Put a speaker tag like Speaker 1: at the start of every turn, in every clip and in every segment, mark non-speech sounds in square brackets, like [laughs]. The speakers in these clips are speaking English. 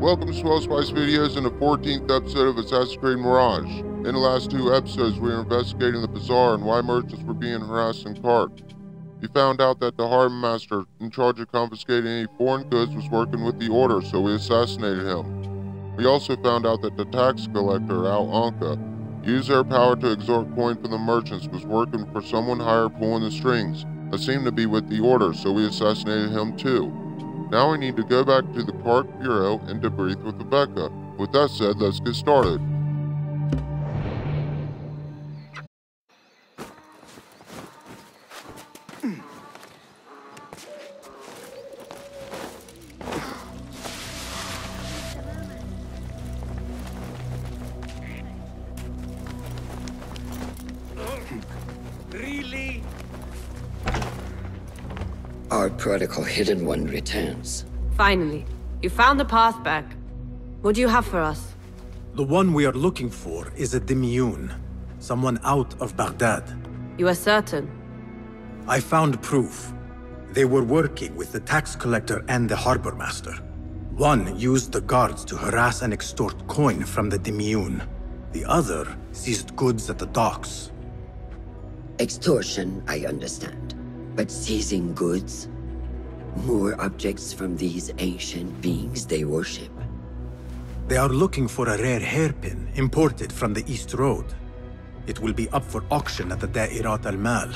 Speaker 1: Welcome to Swell Spice Videos in the 14th episode of Assassin's Creed Mirage. In the last two episodes, we were investigating the bazaar and why merchants were being harassed and cart. We found out that the harbor master in charge of confiscating any foreign goods was working with the Order, so we assassinated him. We also found out that the tax collector, Al Anka, used their power to extort coin from the merchants, was working for someone higher pulling the strings. That seemed to be with the Order, so we assassinated him too. Now we need to go back to the Karkh Bureau and debrief with Rebecca. With that said, let's get started.
Speaker 2: Protocol hidden one returns.
Speaker 3: Finally, you found the path back. What do you have for us?
Speaker 4: The one we are looking for is a Demioun, someone out of Baghdad.
Speaker 3: You are certain?
Speaker 4: I found proof. They were working with the tax collector and the harbor master. One used the guards to harass and extort coin from the Demioun. The other seized goods at the docks.
Speaker 2: Extortion, I understand. But seizing goods? More objects from these ancient beings they worship.
Speaker 4: They are looking for a rare hairpin imported from the East Road. It will be up for auction at the Da'irat al-Mal.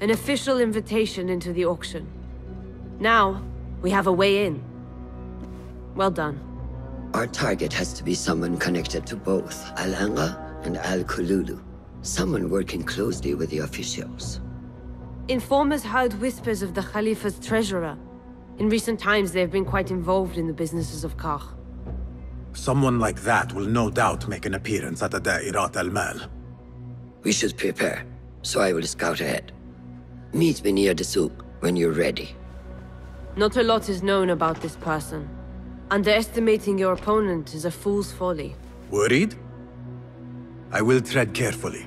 Speaker 3: An official invitation into the auction. Now, we have a way in. Well done.
Speaker 2: Our target has to be someone connected to both Al-Anga and Al-Kululu. Someone working closely with the officials.
Speaker 3: Informers heard whispers of the Khalifa's treasurer. In recent times, they have been quite involved in the businesses of Karkh.
Speaker 4: Someone like that will no doubt make an appearance at the Da'irat al-Mal.
Speaker 2: We should prepare, so I will scout ahead. Meet me near the souk when you're ready.
Speaker 3: Not a lot is known about this person. Underestimating your opponent is a fool's folly.
Speaker 4: Worried? I will tread carefully.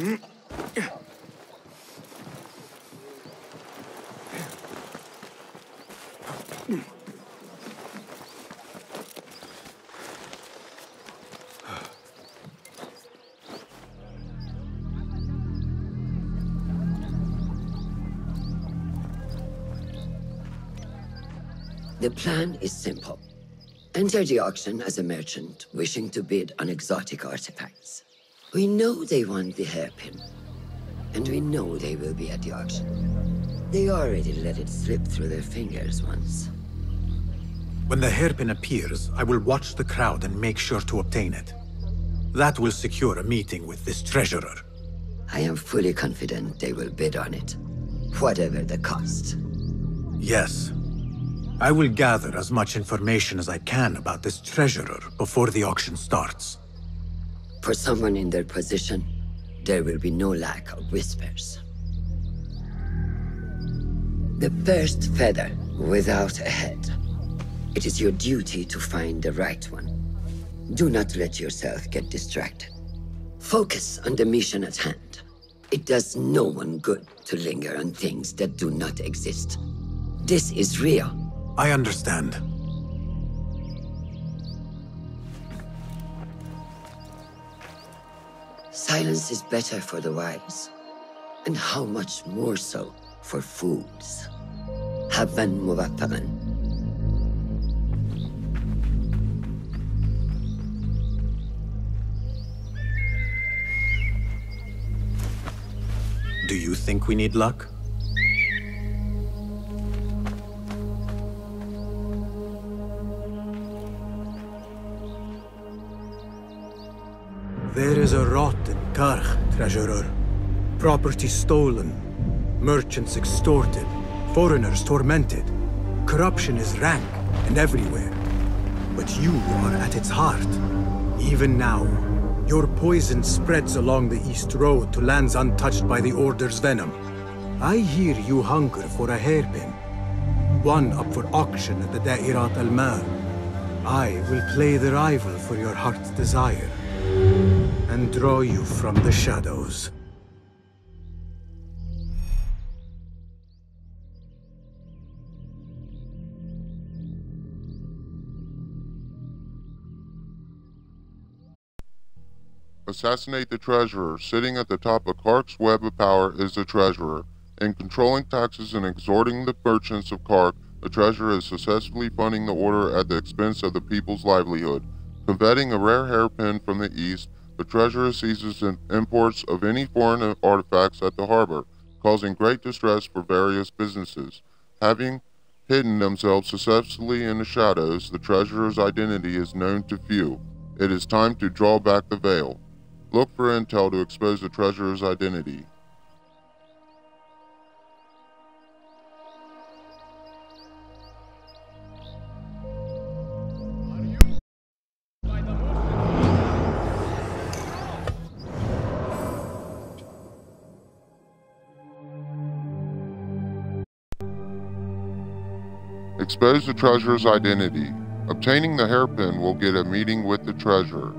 Speaker 5: The
Speaker 2: plan is simple. Enter the auction as a merchant wishing to bid on exotic artifacts. We know they want the hairpin. And we know they will be at the auction. They already let it slip through their fingers once.
Speaker 4: When the hairpin appears, I will watch the crowd and make sure to obtain it. That will secure a meeting with this treasurer.
Speaker 2: I am fully confident they will bid on it. Whatever the cost.
Speaker 4: Yes. I will gather as much information as I can about this treasurer before the auction starts.
Speaker 2: For someone in their position, there will be no lack of whispers. The first feather without a head. It is your duty to find the right one. Do not let yourself get distracted. Focus on the mission at hand. It does no one good to linger on things that do not exist. This is real.
Speaker 4: I understand.
Speaker 2: Silence is better for the wise, and how much more so for fools. Habban muwafaqan.
Speaker 4: Do you think we need luck? There is a rock in Karkh, treasurer. Property stolen, merchants extorted, foreigners tormented. Corruption is rank and everywhere. But you are at its heart. Even now, your poison spreads along the East Road to lands untouched by the Order's venom. I hear you hunger for a hairpin. One up for auction at the Da'irat al-Mal. I will play the rival for your heart's desire and draw you from the shadows.
Speaker 1: Assassinate the treasurer. Sitting at the top of Karkh's web of power is the treasurer. In controlling taxes and exhorting the merchants of Kark, the treasurer is successfully funding the order at the expense of the people's livelihood. Coveting a rare hairpin from the east, the treasurer seizes imports of any foreign artifacts at the harbor, causing great distress for various businesses. Having hidden themselves successfully in the shadows, the treasurer's identity is known to few. It is time to draw back the veil. Look for intel to expose the treasurer's identity. Expose the treasurer's identity. Obtaining the hairpin will get a meeting with the treasurer.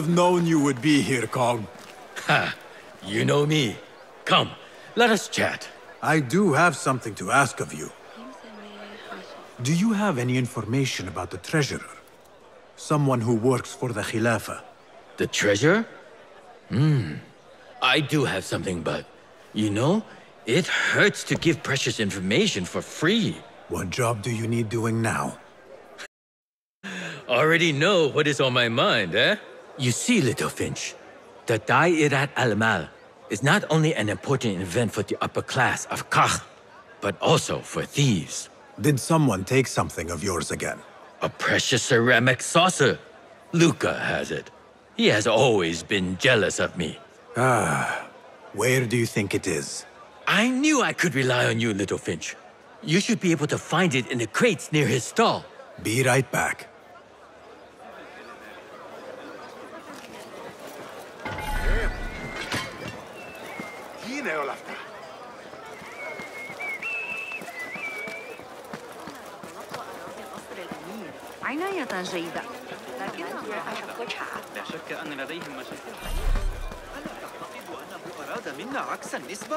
Speaker 4: Have known you would be here, Kong.
Speaker 6: Ha! You know me. Come, let us chat.
Speaker 4: I do have something to ask of you. Do you have any information about the treasurer? Someone who works for the Khilafah.
Speaker 6: The treasurer? Hmm. I do have something, but you know, it hurts to give precious information for free.
Speaker 4: What job do you need doing now? [laughs]
Speaker 6: Already know what is on my mind, eh? You see, little Finch, the Da'irat al-Mal is not only an important event for the upper class of Karkh, but also for thieves.
Speaker 4: Did someone take something of yours again?
Speaker 6: A precious ceramic saucer. Luca has it. He has always been jealous of me.
Speaker 4: Ah, where do you think it is?
Speaker 6: I knew I could rely on you, little Finch. You should be able to find it in the crates near his stall.
Speaker 4: Be right back.
Speaker 7: عناية جيدة لكنه أحب وجهها
Speaker 8: لا شك أن لديهم مشاكل ألا تعتقد أنه أراد منا عكس النسبة؟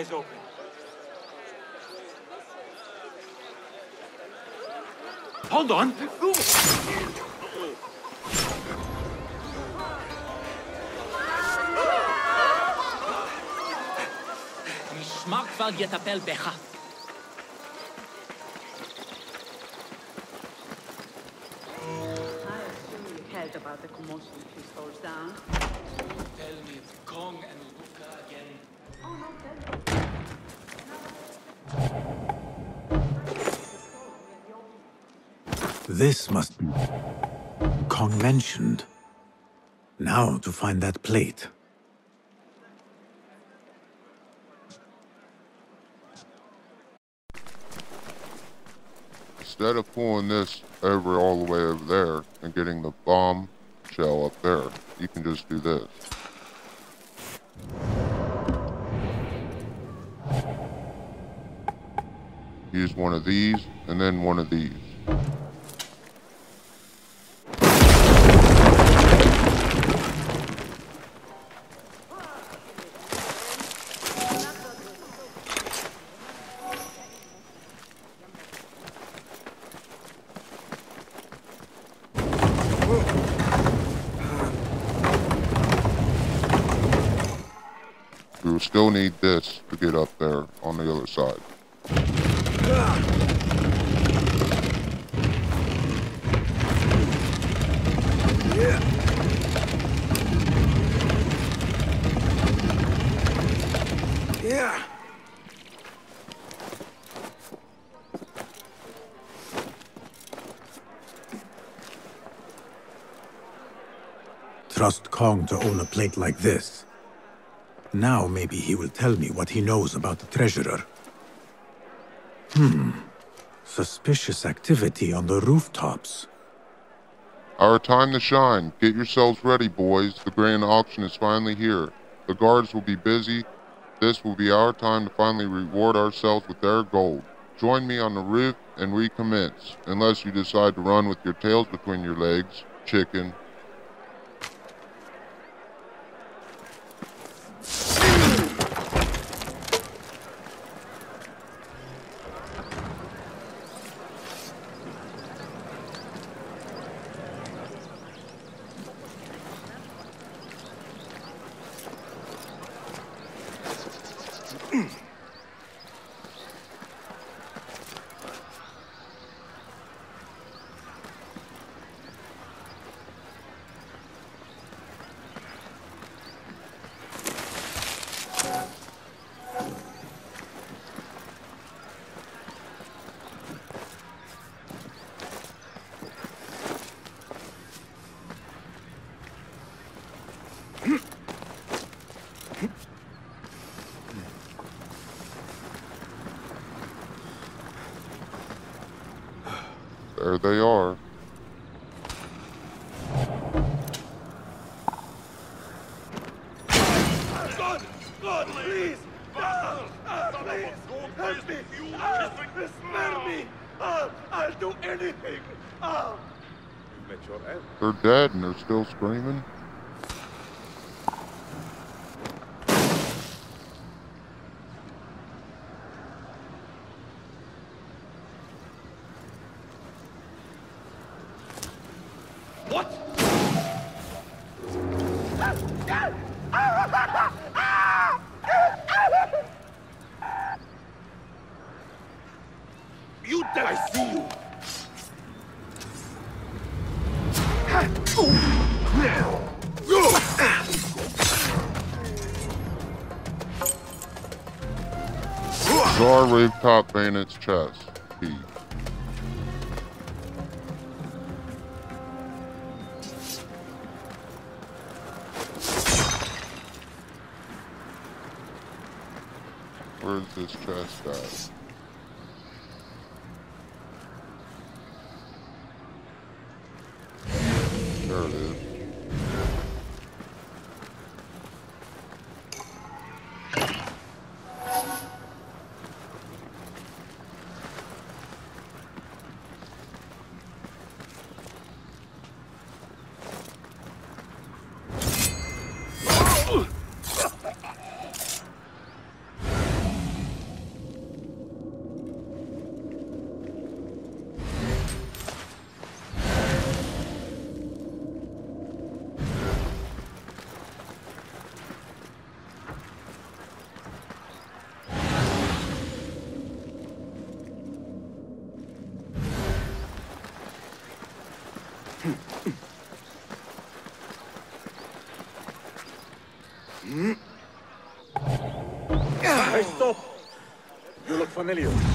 Speaker 9: Eyes open. Hold on.
Speaker 10: Smaakval je t'appelle Becha.
Speaker 7: I assume heard about the commotion a few stores down.
Speaker 9: Tell me it's Kong and Luca again.
Speaker 4: This must be Kong mentioned. Now to find that plate.
Speaker 1: Instead of pulling this over all the way over there and getting the bomb shell up there, you can just do this. Use one of these and then one of these. We will still need this to get up there on the other side.
Speaker 4: Yeah. Trust Kong to own a plate like this. Now maybe he will tell me what he knows about the treasurer. Hmm. Suspicious activity on the rooftops.
Speaker 1: Our time to shine. Get yourselves ready, boys. The grand auction is finally here. The guards will be busy. This will be our time to finally reward ourselves with their gold. Join me on the roof and recommence, unless you decide to run with your tails between your legs, chicken. They are.
Speaker 11: God! God, please! Ah, ah, please! Help me! Spare me! Ah, I'll do anything! Ah!
Speaker 12: You met your end.
Speaker 1: They're dead and they're still screaming.
Speaker 9: Stop! You look familiar.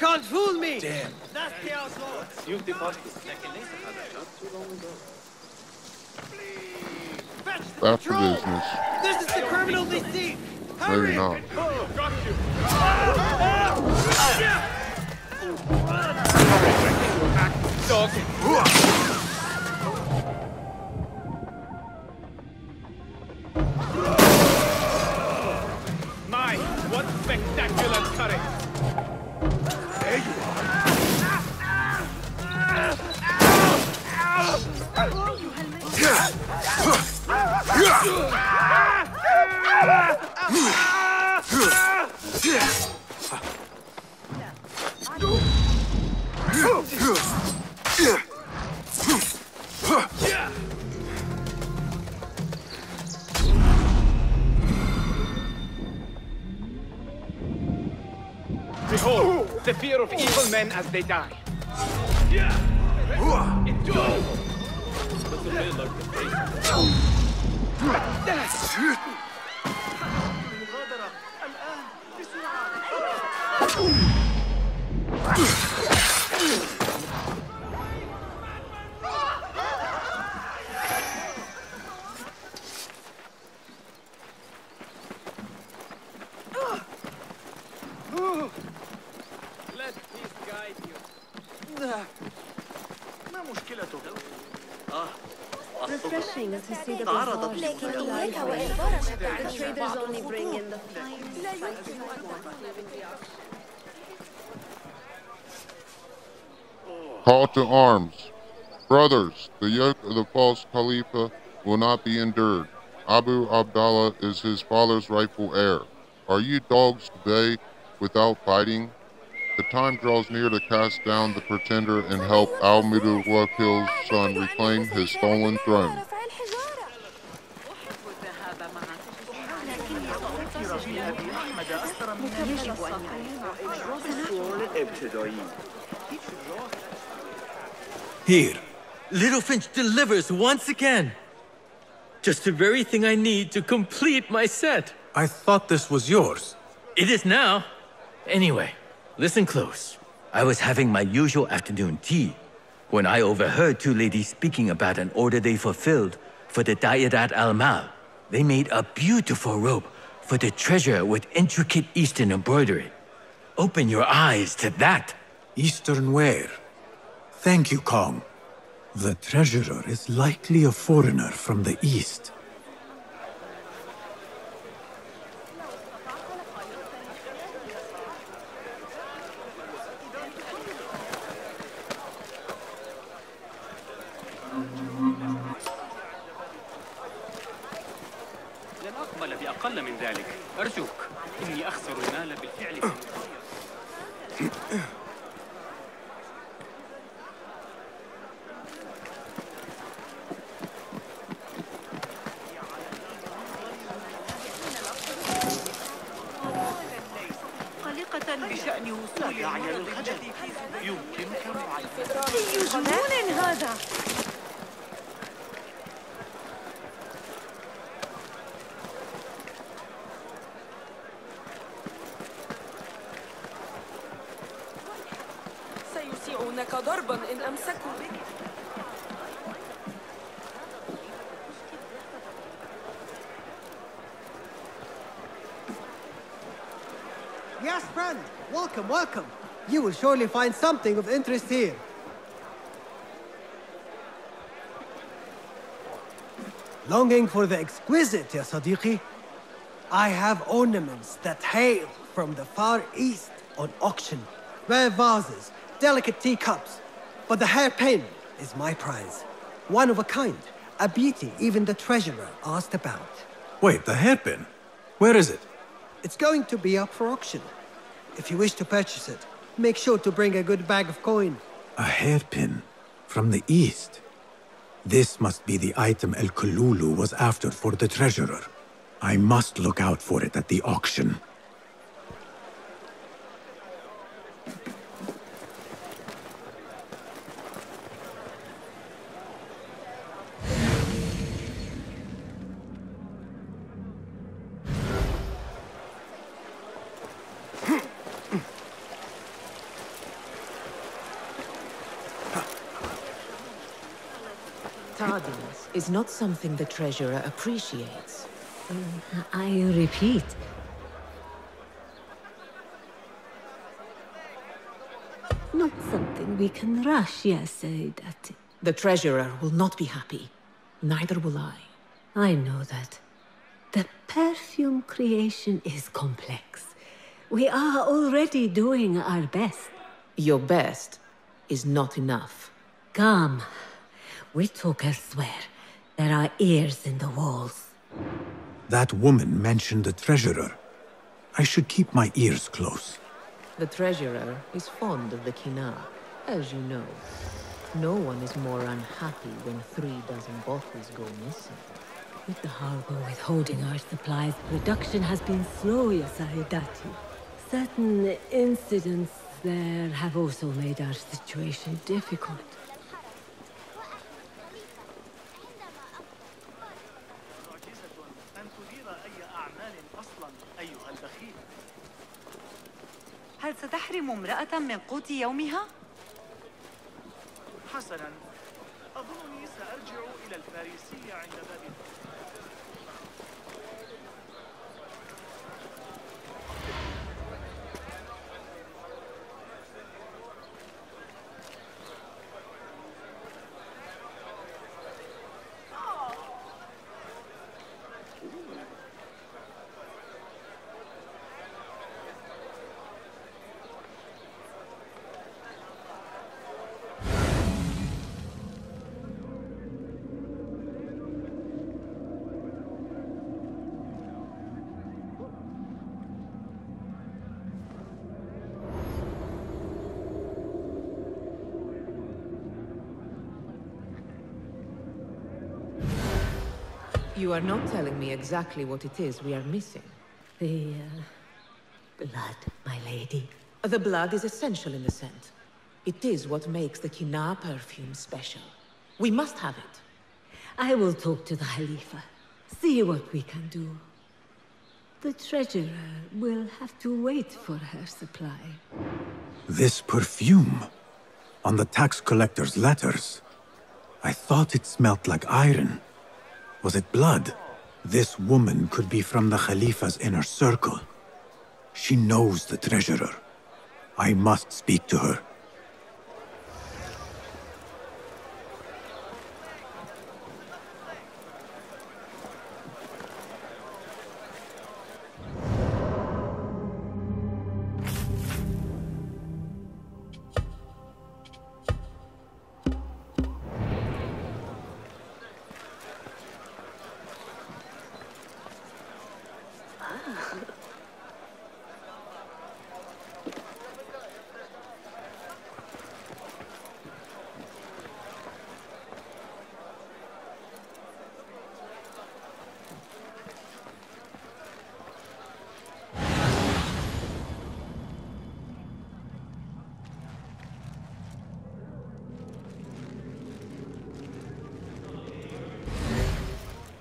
Speaker 13: Can't fool me!
Speaker 9: Damn.
Speaker 13: That's the outlaw!
Speaker 9: You've departed.
Speaker 13: Fetch the
Speaker 1: Back to
Speaker 13: patrol!
Speaker 1: business.
Speaker 13: This is the criminal they see!
Speaker 1: Maybe not.
Speaker 9: Oh, oh, oh. got you! They die.
Speaker 3: like how it. The traders only bring in the.
Speaker 1: Call to arms. Brothers, the yoke of the false Khalifa will not be endured. Abu Abdallah is his father's rightful heir. Are you dogs today without fighting? The time draws near to cast down the pretender and help Al Mutawakkil's son reclaim his stolen throne.
Speaker 6: Here, Little Finch delivers once again. Just the very thing I need to complete my set.
Speaker 4: I thought this was yours.
Speaker 6: It is now. Anyway, listen close. I was having my usual afternoon tea when I overheard two ladies speaking about an order they fulfilled for the Da'irat al-Mal. They made a beautiful robe for the treasure with intricate Eastern embroidery. Open your eyes to that.
Speaker 4: Eastern ware. Thank you, Kong. The treasurer is likely a foreigner from the east.
Speaker 13: وصول داعي للخجل يمكنك معاينة
Speaker 14: أي جنون هذا؟
Speaker 13: Welcome. You will surely find something of interest here. Longing for the exquisite, ya Sadiqi? I have ornaments that hail from the Far East on auction. Rare vases, delicate teacups. But the hairpin is my prize. One of a kind. A beauty even the treasurer asked about.
Speaker 4: Wait, the hairpin? Where is it?
Speaker 13: It's going to be up for auction. If you wish to purchase it, make sure to bring a good bag of coin.
Speaker 4: A hairpin? From the east? This must be the item El Kululu was after for the treasurer. I must look out for it at the auction.
Speaker 15: Tardiness is not something the treasurer appreciates.
Speaker 16: I repeat. Not something we can rush, yes, Sayyidati.
Speaker 15: The treasurer will not be happy. Neither will I.
Speaker 16: I know that. The perfume creation is complex. We are already doing our best.
Speaker 15: Your best is not enough.
Speaker 16: Come. We talk elsewhere. There are ears in the walls.
Speaker 4: That woman mentioned the treasurer. I should keep my ears close.
Speaker 15: The treasurer is fond of the Kina, as you know. No one is more unhappy when three dozen bottles go missing.
Speaker 16: With the harbor withholding our supplies, production has been slow, Yasaidati. Certain incidents there have also made our situation difficult.
Speaker 14: ستحرم امرأة من قوت يومها؟
Speaker 17: حسنا أظنني سأرجع إلى الفارسية عند باب
Speaker 15: You are not telling me exactly what it is we are missing.
Speaker 16: The, uh, blood, my lady.
Speaker 15: The blood is essential in the scent. It is what makes the Kina perfume special. We must have it.
Speaker 16: I will talk to the Khalifa. See what we can do. The treasurer will have to wait for her supply.
Speaker 4: This perfume? On the tax collector's letters? I thought it smelt like iron. Was it blood? This woman could be from the Khalifa's inner circle. She knows the treasurer. I must speak to her.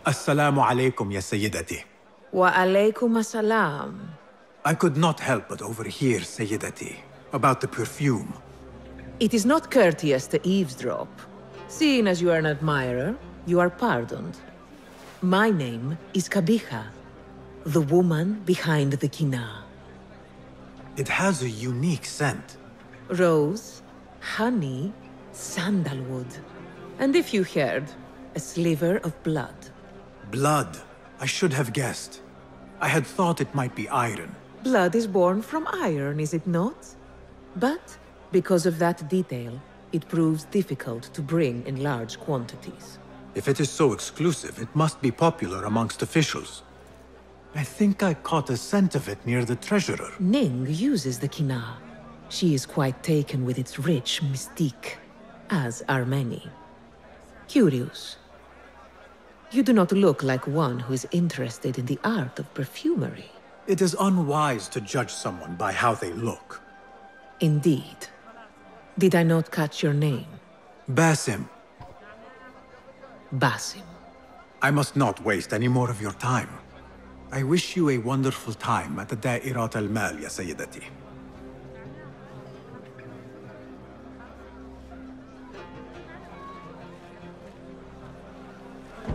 Speaker 4: Assalamu alaikum, ya Sayyidati.
Speaker 15: Wa alaykum assalam.
Speaker 4: I could not help but overhear, Sayyidati, about the perfume.
Speaker 15: It is not courteous to eavesdrop. Seeing as you are an admirer, you are pardoned. My name is Kabiha, the woman behind the Kina.
Speaker 4: It has a unique scent.
Speaker 15: Rose, honey, sandalwood. And if you heard, a sliver of blood.
Speaker 4: Blood. I should have guessed. I had thought it might be iron.
Speaker 15: Blood is born from iron, is it not? But because of that detail, it proves difficult to bring in large quantities.
Speaker 4: If it is so exclusive, it must be popular amongst officials. I think I caught a scent of it near the treasurer.
Speaker 15: Ning uses the kina. She is quite taken with its rich mystique, as are many. Curious. You do not look like one who is interested in the art of perfumery.
Speaker 4: It is unwise to judge someone by how they look.
Speaker 15: Indeed. Did I not catch your name?
Speaker 4: Basim.
Speaker 15: Basim.
Speaker 4: I must not waste any more of your time. I wish you a wonderful time at the Da'irat al-Mal, ya Sayyidati.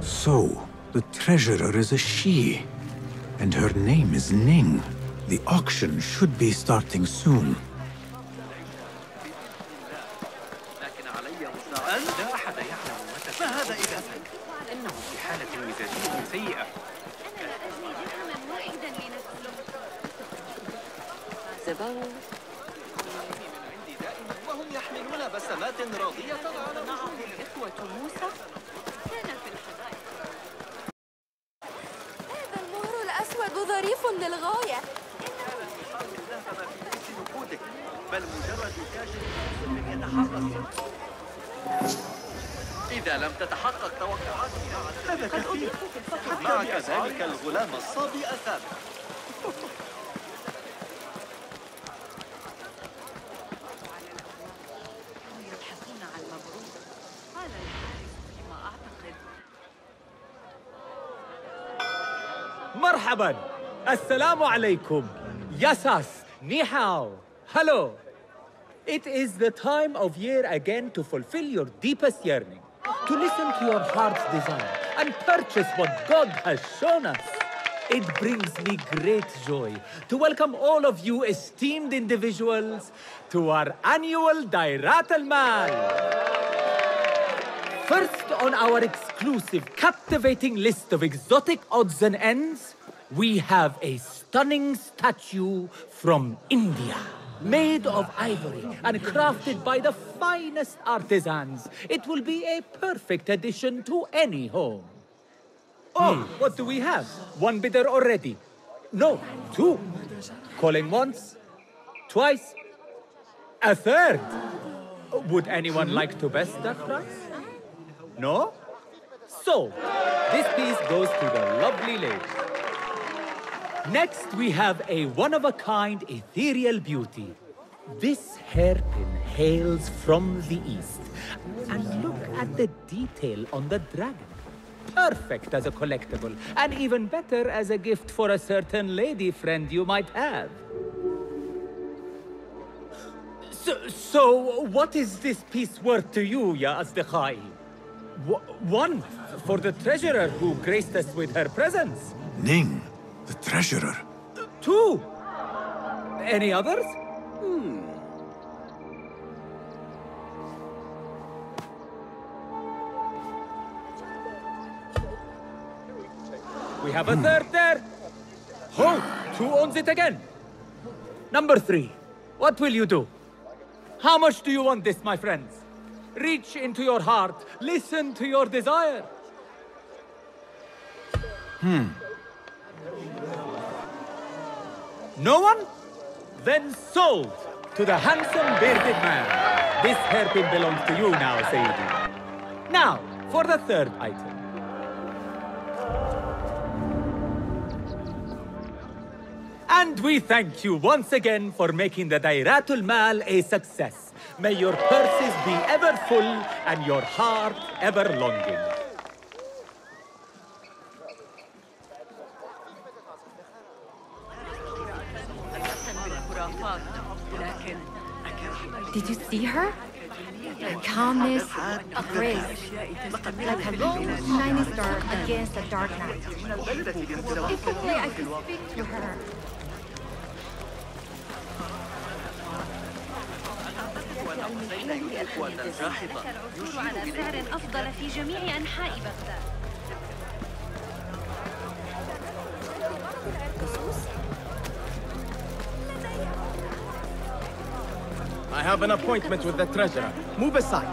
Speaker 4: So, the treasurer is a she, and her name is Ning. The auction should be starting soon.
Speaker 10: Assalamu alaikum. Yasas. Ni hao. Hello. It is the time of year again to fulfill your deepest yearning, to listen to your heart's desire and purchase what God has shown us. It brings me great joy to welcome all of you esteemed individuals to our annual Dairat al Mal. First on our exclusive, captivating list of exotic odds and ends, we have a stunning statue from India. Made of ivory and crafted by the finest artisans, it will be a perfect addition to any home. Oh, hmm. what do we have? One bidder already. No, two. Calling once, twice, a third. Would anyone hmm? like to best that price? No? So, this piece goes to the lovely lady. Next, we have a one-of-a-kind ethereal beauty. This hairpin hails from the east. And look at the detail on the dragon. Perfect as a collectible, and even better as a gift for a certain lady friend you might have. So, so what is this piece worth to you, Ya Asdiqai? One for the treasurer who graced us with her presence.
Speaker 4: Ning, the treasurer.
Speaker 10: Two. Any others? Hmm. We have a third there. Oh, who owns it again? Number three. What will you do? How much do you want this, my friends? Reach into your heart. Listen to your desire.
Speaker 4: Hmm.
Speaker 10: No one? Then sold to the handsome bearded man. This hairpin belongs to you now, Sayyidi. Now, for the third item. And we thank you once again for making the Da'irat al-Mal a success. May your purses be ever full and your heart ever longing.
Speaker 18: see her? Calmness a grace, like a long shining star against a dark night. If only I could speak to her.
Speaker 5: الألمانية الراحبة على سعر أفضل في جميع أنحاء بغداد
Speaker 19: I have an appointment with the treasurer. Move aside.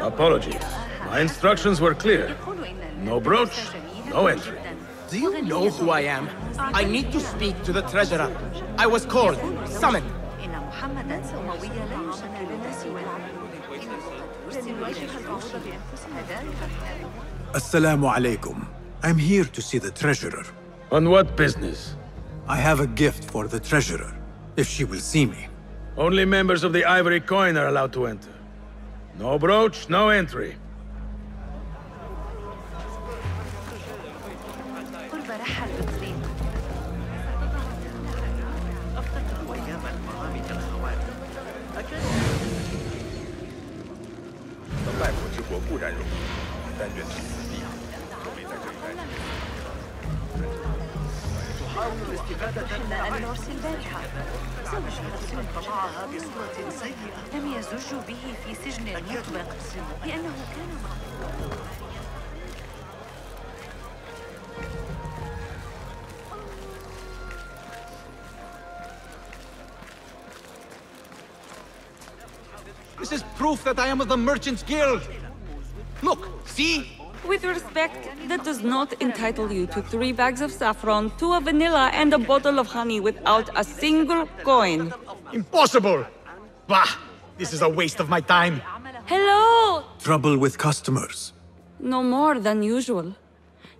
Speaker 12: Apologies. My instructions were clear. No brooch, no entry.
Speaker 19: Do you know who I am? I need to speak to the treasurer. I was called, summoned.
Speaker 4: Assalamu alaikum. I'm here to see the treasurer.
Speaker 12: On what business?
Speaker 4: I have a gift for the treasurer, if she will see me.
Speaker 12: Only members of the Ivory Coin are allowed to enter. No brooch, no entry.
Speaker 20: Okay.
Speaker 8: تحاول الاستفادة
Speaker 14: إلا أن نرسل البارحة زوجها السن
Speaker 8: طبعها بصورة سيئة
Speaker 14: لم يزج به في سجن مطبق لأنه كان مقبولا
Speaker 19: This is proof that I am of the Merchants Guild. Look, see?
Speaker 7: With respect, that does not entitle you to three bags of saffron, two of vanilla, and a bottle of honey without a single coin.
Speaker 19: Impossible! Bah! This is a waste of my time.
Speaker 7: Hello!
Speaker 4: Trouble with customers.
Speaker 7: No more than usual.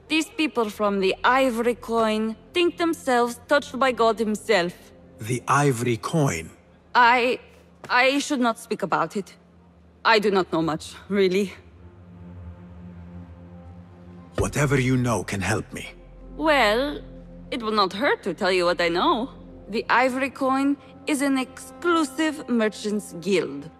Speaker 7: These people from the Ivory Coin think themselves touched by God Himself.
Speaker 4: The ivory coin.
Speaker 7: I. I should not speak about it. I do not know much, really.
Speaker 4: Whatever you know can help me.
Speaker 7: Well, it will not hurt to tell you what I know. The Ivory Coin is an exclusive merchants guild.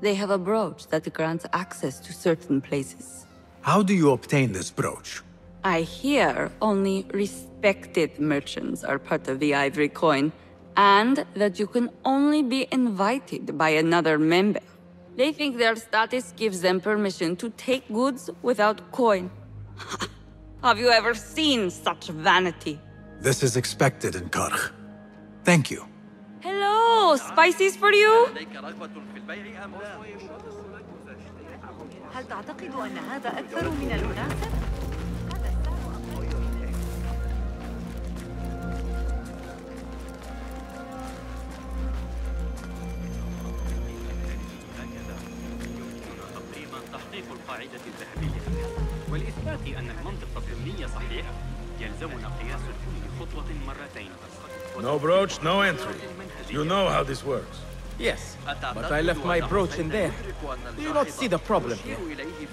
Speaker 7: They have a brooch that grants access to certain places.
Speaker 4: How do you obtain this brooch?
Speaker 7: I hear only respected merchants are part of the Ivory Coin, and that you can only be invited by another member. They think their status gives them permission to take goods without coin. [laughs] Have you ever seen such vanity?
Speaker 4: This is expected in Karkh. Thank you.
Speaker 7: Hello, spices for you?
Speaker 14: هل تعتقد أن هذا أكثر من المناسب؟
Speaker 12: brooch, no entry. You know how this works.
Speaker 19: Yes, but I left my brooch in there. Do you not see the problem here?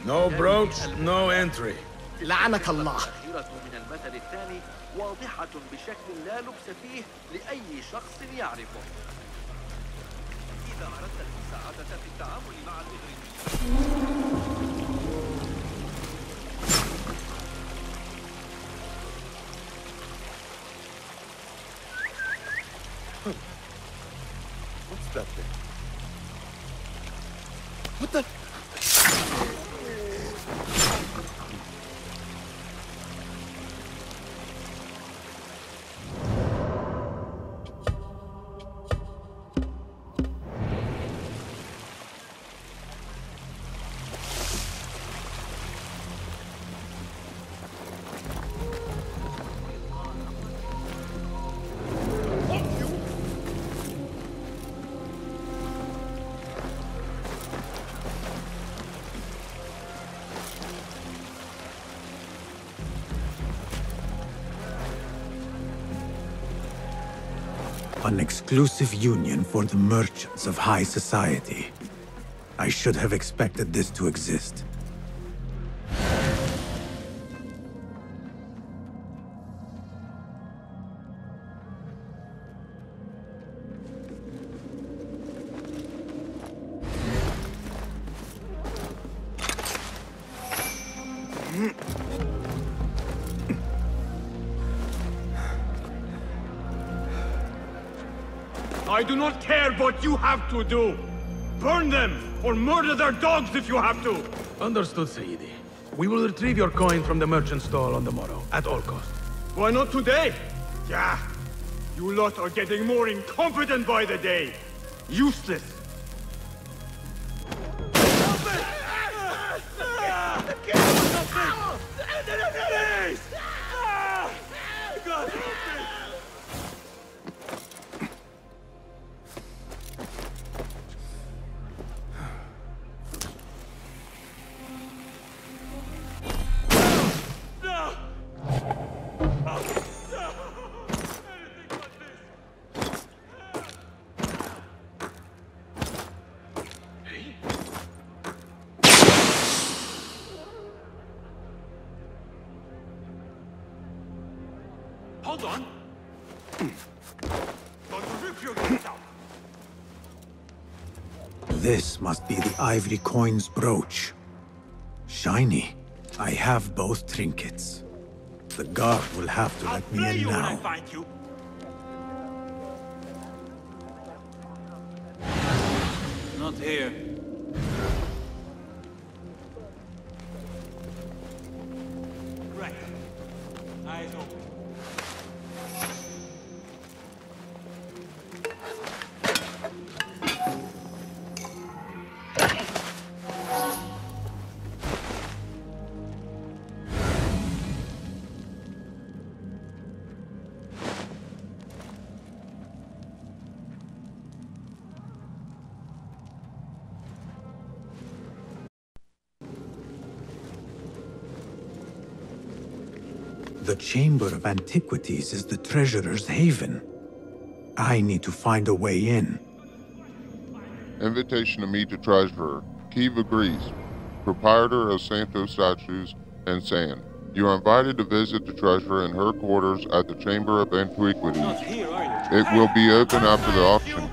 Speaker 12: No brooch, no entry.
Speaker 19: لعنك الله.
Speaker 8: الأخيرة من المثل الثاني واضحة بشكل لا لبس فيه لأي شخص يعرفه إذا أردت المساعدة في التعامل مع الإغريقيين [laughs] [laughs]
Speaker 4: exclusive union for the merchants of high society. I should have expected this to exist.
Speaker 19: I do not care what you have to do.
Speaker 11: Burn them! Or murder their dogs if you have to!
Speaker 12: Understood, Sayyidi. We will retrieve your coin from the merchant stall on the morrow, at all costs.
Speaker 11: Why not today? Yeah. You lot are getting more incompetent by the day. Useless.
Speaker 4: This must be the ivory coin's brooch. Shiny. I have both trinkets. The guard will have to let me in
Speaker 11: you when I
Speaker 4: now.
Speaker 11: find you.
Speaker 9: Not here.
Speaker 4: The Chamber of Antiquities is the treasurer's haven. I need to find a way in.
Speaker 1: Invitation to meet the treasurer. Kiva agrees. Proprietor of Santos Statues and Sand. You are invited to visit the treasurer in her quarters at the Chamber of Antiquities.
Speaker 9: Here.
Speaker 1: It will be open after the auction.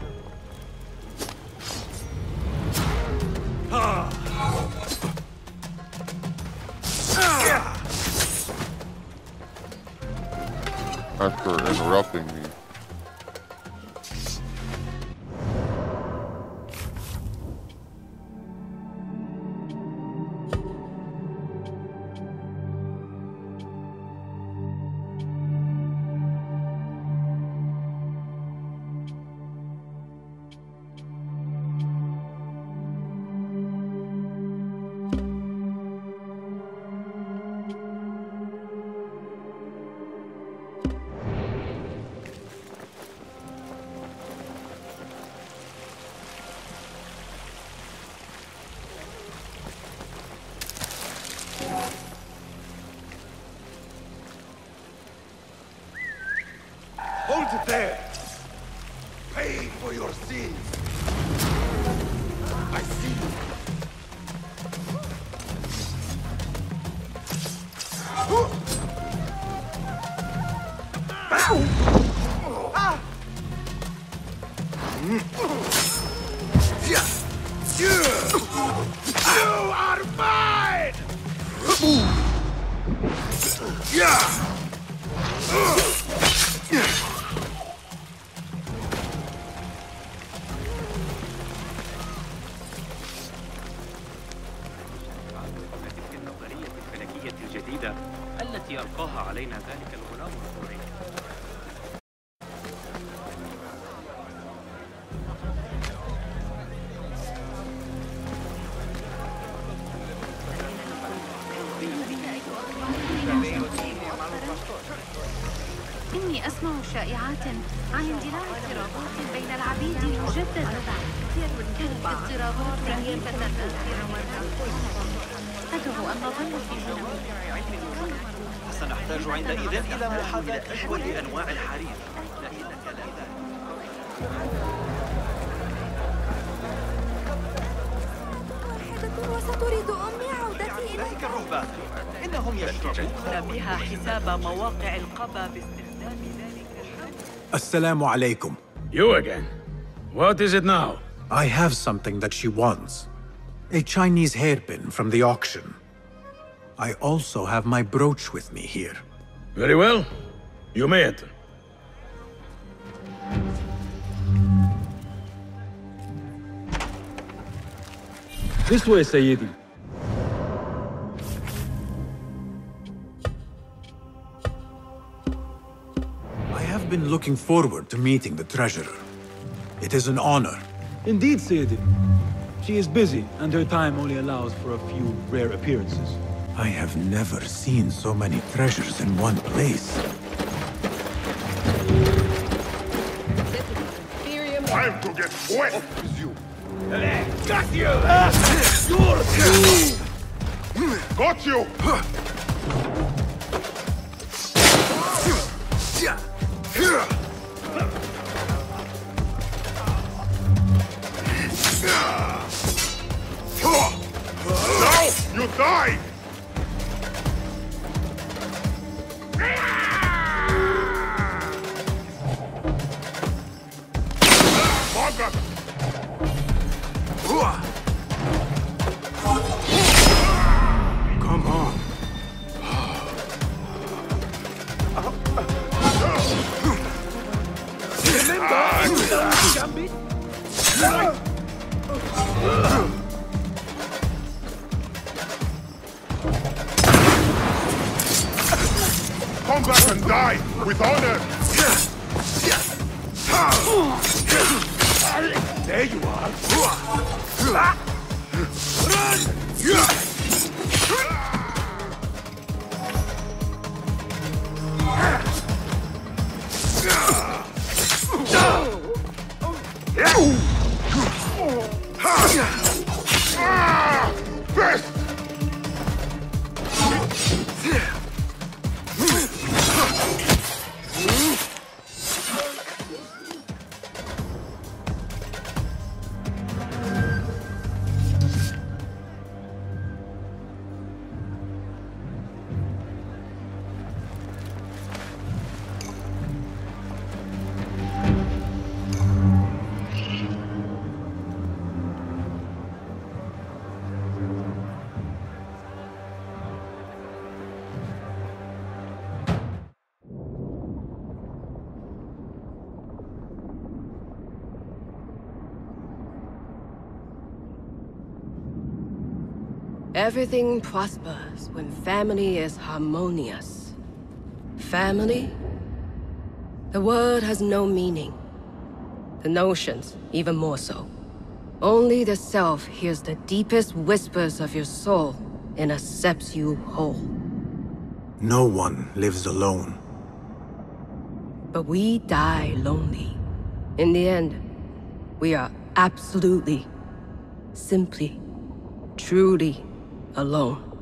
Speaker 18: شائعات عن اندلاع اضطرابات بين العبيد مجددا. كانت اضطرابات رهيبة تأثير أدعو أن نظل في هنا.
Speaker 8: سنحتاج عندئذ إلى محاذاة أجود أنواع الحرير لكنك لا
Speaker 5: وستريد أمي عودتي إلى
Speaker 8: ذلك الرهبان إنهم يشربون.
Speaker 14: بها حساب مواقع القبا باستخدام ذلك.
Speaker 4: Assalamu alaikum.
Speaker 12: You again? What is it now?
Speaker 4: I have something that she wants. A Chinese hairpin from the auction. I also have my brooch with me here.
Speaker 12: Very well. You may enter. This way, Sayyidi.
Speaker 4: Been looking forward to meeting the treasurer. It is an honor.
Speaker 12: Indeed, Sayyidi. She is busy, and her time only allows for a few rare appearances.
Speaker 4: I have never seen so many treasures in one place.
Speaker 11: Time to get wet!
Speaker 19: Got you!
Speaker 11: Got you! Got you die!
Speaker 4: Come on.
Speaker 11: Come back and die with honor! There you are! Best!
Speaker 21: Everything prospers when family is harmonious. Family? The word has no meaning. The notions, even more so. Only the self hears the deepest whispers of your soul and accepts you whole.
Speaker 4: No one lives alone.
Speaker 21: But we die lonely. In the end, we are absolutely, simply, truly alone.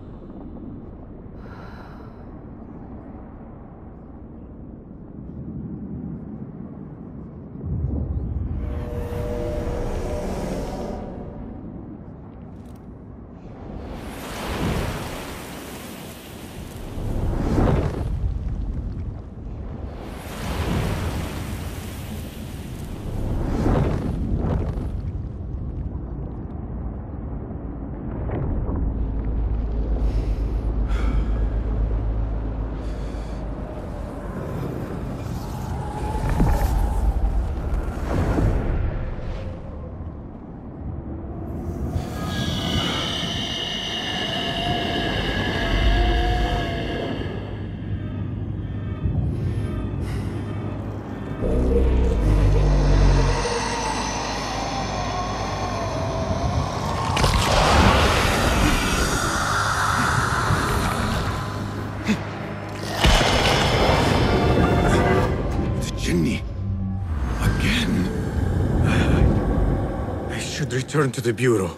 Speaker 4: To the Bureau.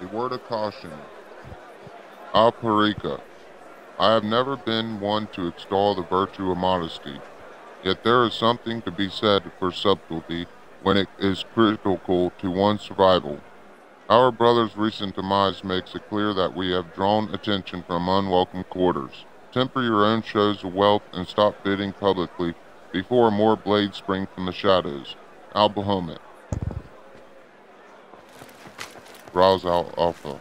Speaker 1: A word of caution. Alparika. I have never been one to extol the virtue of modesty, Yet there is something to be said for subtlety when it is critical to one's survival. Our brother's recent demise makes it clear that we have drawn attention from unwelcome quarters. Temper your own shows of wealth and stop bidding publicly before more blades spring from the shadows. Al
Speaker 17: Bahomet. Rouse Alpha.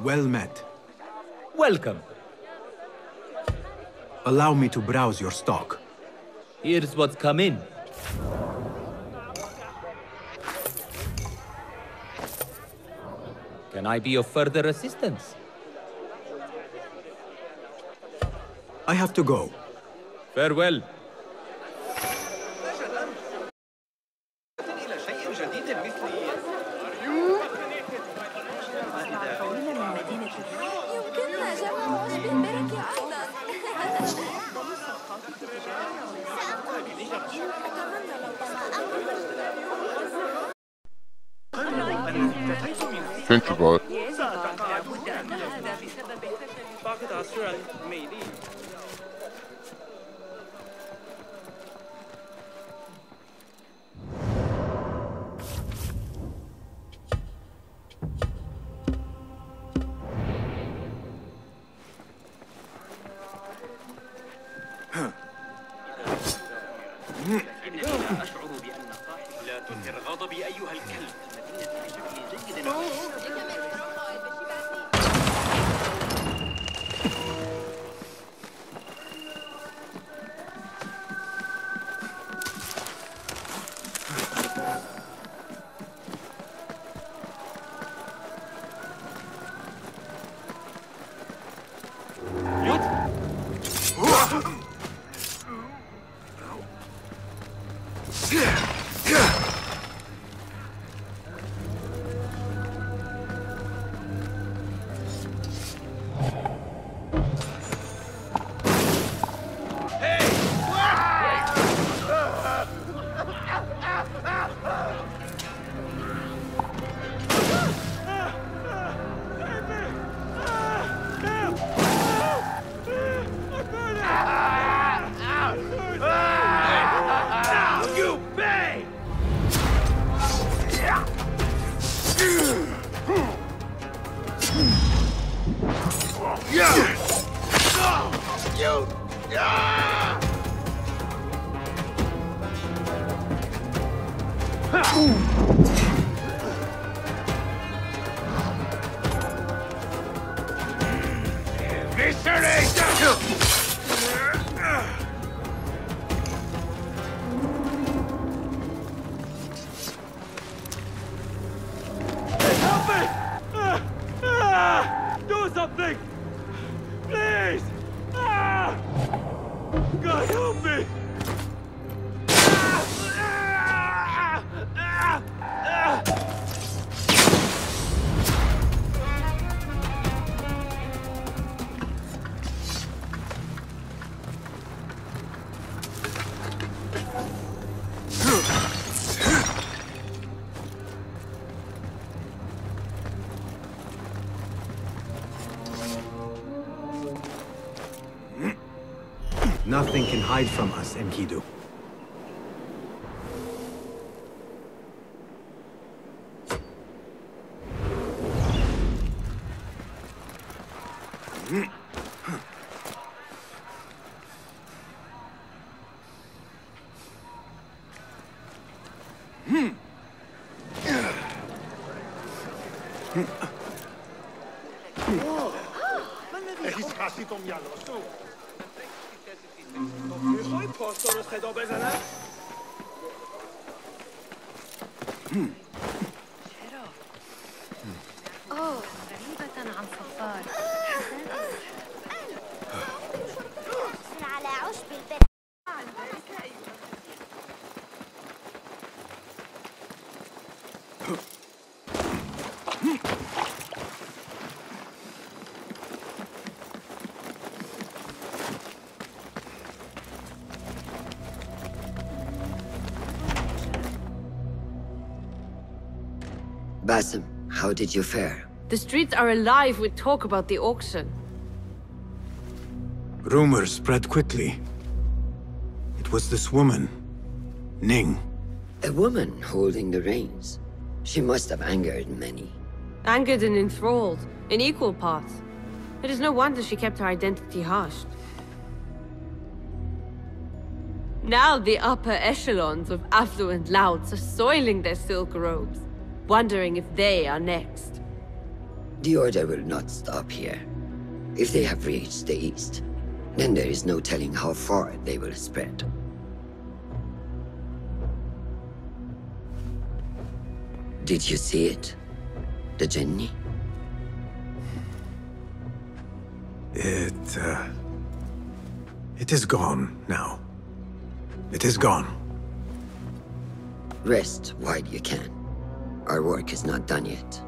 Speaker 4: Well met.
Speaker 8: Welcome.
Speaker 4: Allow me to browse your stock.
Speaker 8: Here's what's come in. Can I be of further assistance?
Speaker 4: I have to go.
Speaker 8: Farewell.
Speaker 9: Yeah.
Speaker 4: Nothing can hide from us, Enkidu.
Speaker 2: Did you fare?
Speaker 3: The streets are alive with talk about the auction.
Speaker 4: Rumors spread quickly. It was this woman, Ning.
Speaker 2: A woman holding the reins. She must have angered many.
Speaker 3: Angered and enthralled, in equal parts. It is no wonder she kept her identity hushed. Now the upper echelons of affluent louts are soiling their silk robes, wondering if they are next.
Speaker 2: The Order will not stop here. If they have reached the east, then there is no telling how far they will spread. Did you see it? The Jinni?
Speaker 4: It, uh... It is gone now. It is gone.
Speaker 2: Rest while you can. Our work is not done yet.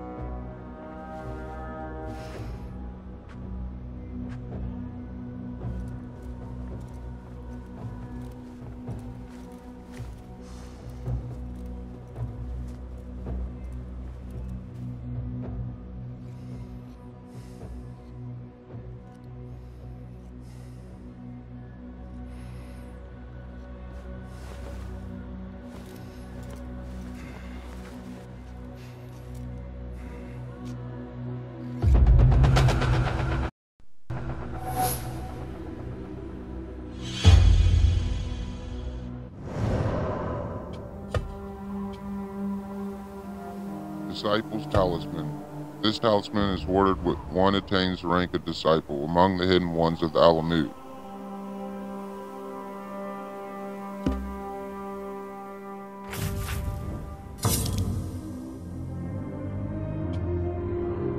Speaker 1: Talisman is warded when one attains the rank of disciple among the hidden ones of the Alamut.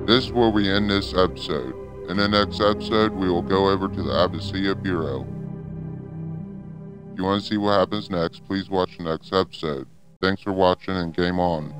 Speaker 1: This is where we end this episode. In the next episode, we will go over to the Abbasiyah Bureau. If you want to see what happens next, please watch the next episode. Thanks for watching and game on.